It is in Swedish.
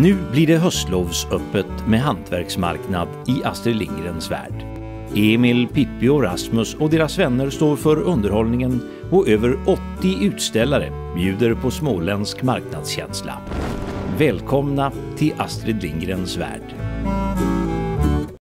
Nu blir det höstlovsöppet med hantverksmarknad i Astrid Lindgrens värld. Emil, Pippi och Rasmus och deras vänner står för underhållningen och över 80 utställare bjuder på småländsk marknadskänsla. Välkomna till Astrid Lindgrens värld.